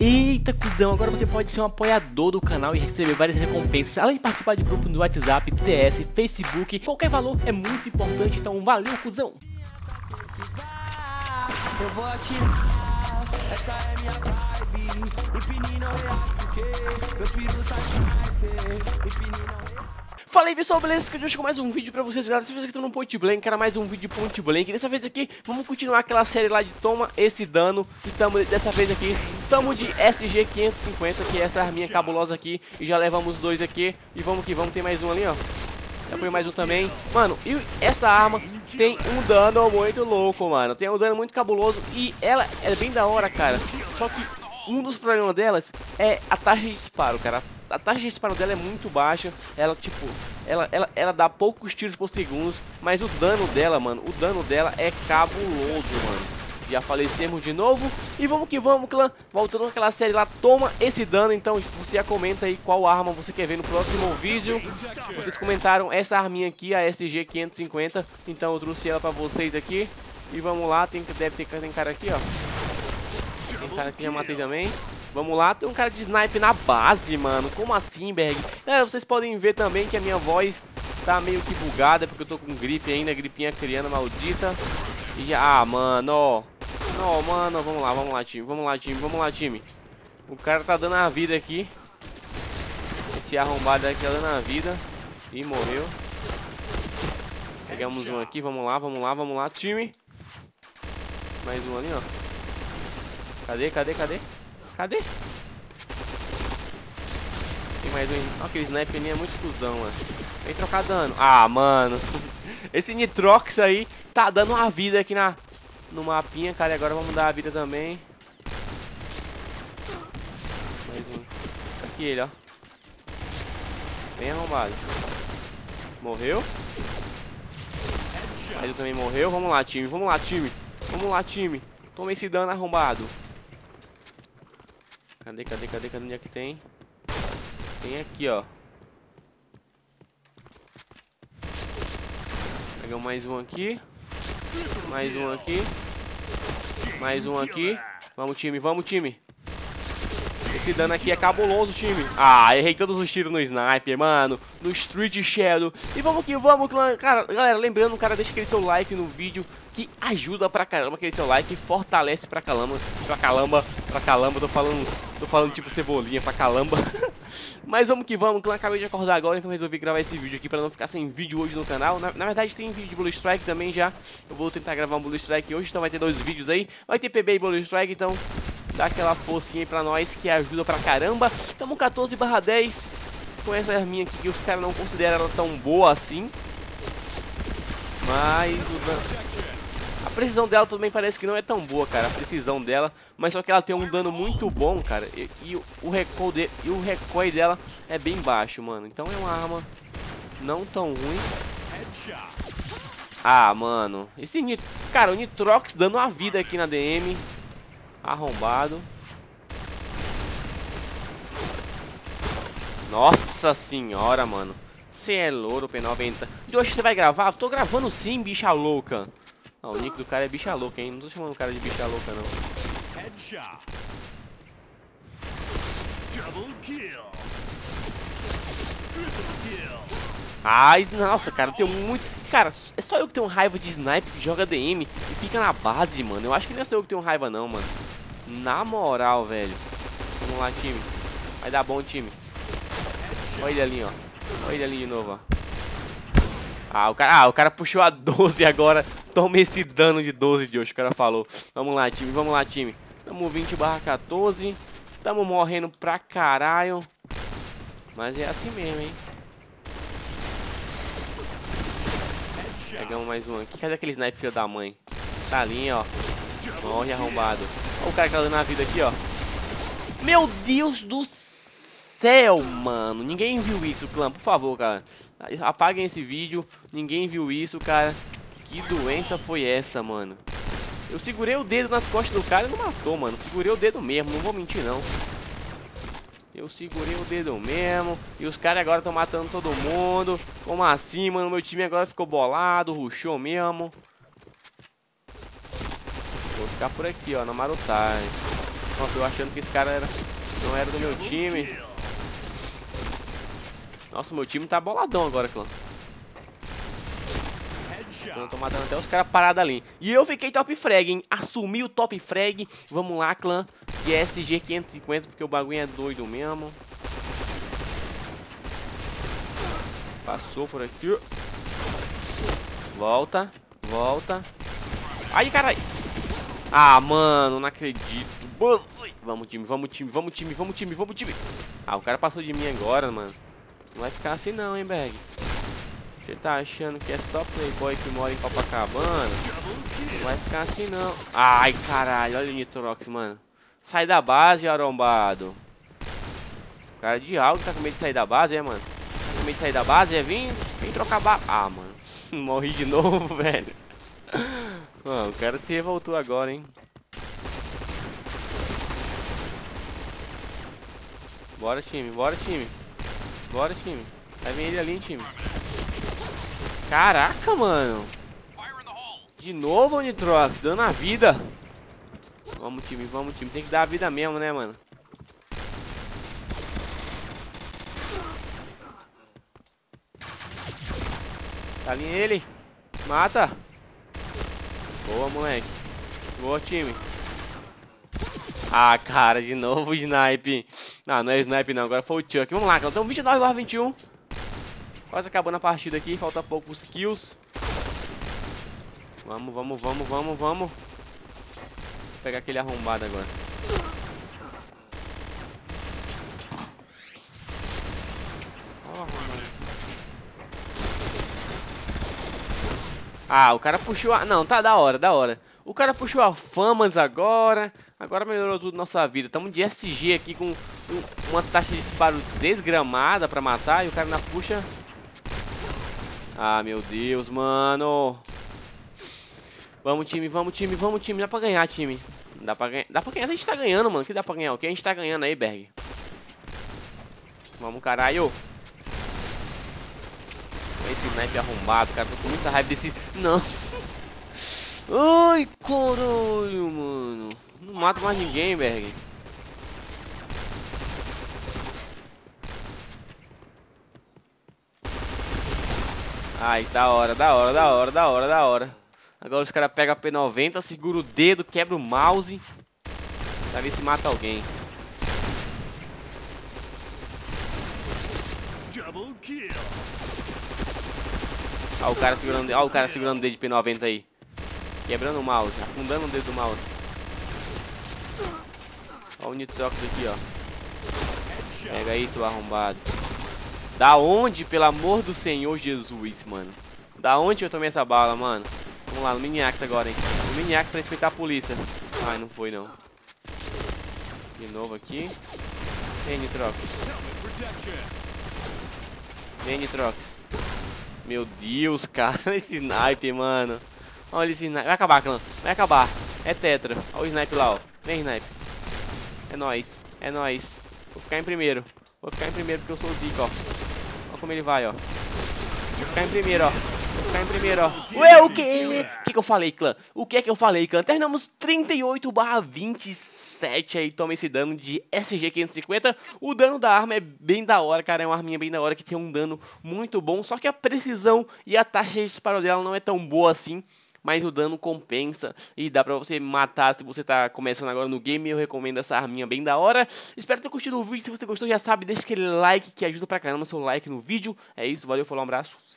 Eita, cuzão, agora você pode ser um apoiador do canal e receber várias recompensas, além de participar de grupos no WhatsApp, TS, Facebook, qualquer valor é muito importante, então valeu, cuzão! Eu vou aí pessoal, beleza? Que hoje com mais um vídeo pra vocês, galera. Vez aqui tô no Point Blank, era mais um vídeo de Point Blank. Dessa vez aqui, vamos continuar aquela série lá de toma esse dano. E tamo, dessa vez aqui, tamo de SG550, que é essa arminha cabulosa aqui. E já levamos dois aqui. E vamos que vamos, tem mais um ali, ó. Já foi mais um também. Mano, e essa arma tem um dano muito louco, mano. Tem um dano muito cabuloso e ela é bem da hora, cara. Só que um dos problemas delas é a taxa de disparo, cara a taxa de disparo dela é muito baixa. Ela, tipo, ela, ela, ela dá poucos tiros por segundo. Mas o dano dela, mano, o dano dela é cabuloso, mano. Já falecemos de novo. E vamos que vamos, clã. Voltando àquela série lá, toma esse dano. Então, você já comenta aí qual arma você quer ver no próximo vídeo. Vocês comentaram essa arminha aqui, a SG550. Então, eu trouxe ela pra vocês aqui. E vamos lá, tem, deve ter tem cara aqui, ó. Tem cara aqui, já matei também. Vamos lá, tem um cara de snipe na base, mano. Como assim, Berg? Galera, vocês podem ver também que a minha voz tá meio que bugada, porque eu tô com gripe ainda, gripinha criando maldita. E ah, mano, ó. Não, mano, vamos lá, vamos lá, time. Vamos lá, time, vamos lá, time. O cara tá dando a vida aqui. Esse arrombado aqui tá dando a vida. E morreu. Pegamos um aqui, vamos lá, vamos lá, vamos lá, time. Mais um ali, ó. Cadê, cadê, cadê? Cadê? Tem mais um. Olha aquele sniper ali é muito cuzão, mano. Vem trocar dano. Ah, mano. Esse Nitrox aí tá dando uma vida aqui na, no mapinha, cara. E agora vamos dar a vida também. Mais um. Aqui ele, ó. Bem arrombado. Morreu. Mas também morreu. Vamos lá, time. Vamos lá, time. Vamos lá, time. Toma esse dano arrombado. Cadê, cadê, cadê, cadê? Onde é que tem? Tem aqui, ó. Pegamos mais um aqui. Mais um aqui. Mais um aqui. Vamos, time, vamos, time. Esse dano aqui é cabuloso, time. Ah, errei todos os tiros no sniper, mano. No Street Shadow. E vamos que vamos, cara. Galera, lembrando, cara, deixa aquele seu like no vídeo que ajuda pra caramba aquele seu like, fortalece pra caramba, pra caramba, pra caramba, tô falando, tô falando tipo cebolinha pra caramba. Mas vamos que vamos, clã, acabei de acordar agora, então resolvi gravar esse vídeo aqui pra não ficar sem vídeo hoje no canal. Na, na verdade tem vídeo de Blue Strike também já, eu vou tentar gravar um Blue Strike hoje, então vai ter dois vídeos aí. Vai ter PB e Blue Strike, então dá aquela forcinha aí pra nós que ajuda pra caramba. Tamo 14 barra 10 com essa arminha aqui que os caras não consideram ela tão boa assim. Mas o dano... A precisão dela também parece que não é tão boa, cara, a precisão dela. Mas só que ela tem um dano muito bom, cara. E, e o, recoil de, e o recoil dela é bem baixo, mano. Então é uma arma não tão ruim. Ah, mano. Esse nit... Cara, o Nitrox dando uma vida aqui na DM. Arrombado. Nossa senhora, mano. Você é louro, P90. De hoje você vai gravar? Tô gravando sim, bicha louca. Ah, o nick do cara é bicha louca, hein? Não tô chamando o cara de bicha louca, não. Headshot. Double kill. Ai, nossa, cara, eu tenho muito... Cara, é só eu que tenho raiva de sniper que joga DM e fica na base, mano. Eu acho que não é só eu que tenho raiva, não, mano. Na moral, velho. Vamos lá, time. Vai dar bom, time. Olha ele ali, ó. Olha ele ali de novo, ó. Ah, o cara, ah, o cara puxou a 12 agora. Toma esse dano de 12 de hoje, o cara falou. Vamos lá, time, vamos lá, time. Tamo 20 barra 14. Tamo morrendo pra caralho. Mas é assim mesmo, hein. Pegamos mais um aqui. Cadê aquele sniper da mãe? Tá ali, ó. Morre arrombado. Olha o cara que tá dando a vida aqui, ó. Meu Deus do céu, mano. Ninguém viu isso, clã. Por favor, cara. Apaguem esse vídeo. Ninguém viu isso, cara. Que doença foi essa, mano? Eu segurei o dedo nas costas do cara e não matou, mano. Segurei o dedo mesmo, não vou mentir, não. Eu segurei o dedo mesmo. E os caras agora estão matando todo mundo. Como assim, mano? Meu time agora ficou bolado, ruxou mesmo. Vou ficar por aqui, ó, na marotagem. Nossa, eu achando que esse cara era, não era do meu time. Nossa, meu time tá boladão agora, clã. Eu tô matando até os caras parados ali. E eu fiquei top frag, hein? Assumi o top frag. Vamos lá, clã. De SG 550, porque o bagulho é doido mesmo. Passou por aqui. Volta. Volta. Ai, caralho. Ah, mano, não acredito. Vamos, time, vamos, time, vamos, time, vamos, time, vamos, time. Ah, o cara passou de mim agora, mano. Não vai ficar assim não, hein, Berg. Você tá achando que é só playboy que mora em Copacabana? Não vai ficar assim não. Ai, caralho, olha o Nitrox, mano. Sai da base, arrombado. Cara de algo tá com medo de sair da base, é, mano? Tá com medo de sair da base, é? Vim, vem trocar base. Ah, mano. Morri de novo, velho. Mano, o cara se revoltou agora, hein? Bora, time. Bora, time. Bora, time. Vai vir ele ali, time. Caraca, mano. De novo, Nitrox. Dando a vida. Vamos, time. Vamos, time. Tem que dar a vida mesmo, né, mano? Tá ali ele. Mata. Boa, moleque. Boa, time. Ah, cara, de novo o snipe. Não, não é snipe não, agora foi o Chuck. Vamos lá, então estamos 29 barra 21. Quase acabando a partida aqui, falta poucos kills. Vamos, vamos, vamos, vamos, vamos. Vou pegar aquele arrombado agora. Ah, o cara puxou a... Não, tá da hora, da hora. O cara puxou a Famas agora. Agora melhorou tudo nossa vida. Estamos de SG aqui com um, uma taxa de disparo desgramada pra matar. E o cara ainda puxa... Ah, meu Deus, mano. Vamos, time, vamos, time, vamos, time. Dá pra ganhar, time. Dá pra ganhar. Dá pra ganhar, a gente tá ganhando, mano. que dá pra ganhar? O que a gente tá ganhando aí, Berg? Vamos, caralho. Esse snipe arrombado, cara. Tô com muita raiva desse... Não. Ai, caralho, mano. Não mato mais ninguém, Berg. Ai, da hora, da hora, da hora, da hora, da hora. Agora os caras pegam a P90, segura o dedo, quebra o mouse. Pra ver se mata alguém. Olha o cara segurando, olha o cara segurando o dedo de P90 aí. Quebrando o mouse, afundando o dedo do mouse. Olha o Nitrox aqui, ó. Pega aí, tu arrombado. Da onde, pelo amor do Senhor Jesus, mano? Da onde eu tomei essa bala, mano? Vamos lá, no Miniax agora, hein? No Miniax pra respeitar a polícia. Ai, não foi, não. De novo aqui. Vem, Nitrox. Vem, Nitrox. Meu Deus, cara, esse snipe, mano. Olha esse snipe. Vai acabar, clã. Vai acabar. É tetra. Olha o snipe lá, ó. Vem, snipe. É nóis. É nóis. Vou ficar em primeiro. Vou ficar em primeiro porque eu sou o Zica, ó. Olha como ele vai, ó. Vou ficar em primeiro, ó. Ficar em primeiro, ó. Ué, o que? O que eu falei, clã? O que é que eu falei, clã? Terminamos 38 barra 27 aí. Toma esse dano de SG550. O dano da arma é bem da hora, cara. É uma arminha bem da hora que tem um dano muito bom. Só que a precisão e a taxa de disparo dela não é tão boa assim mas o dano compensa e dá pra você matar se você tá começando agora no game. Eu recomendo essa arminha bem da hora. Espero ter curtido o vídeo. Se você gostou, já sabe, deixa aquele like que ajuda pra caramba seu like no vídeo. É isso, valeu, falou, um abraço!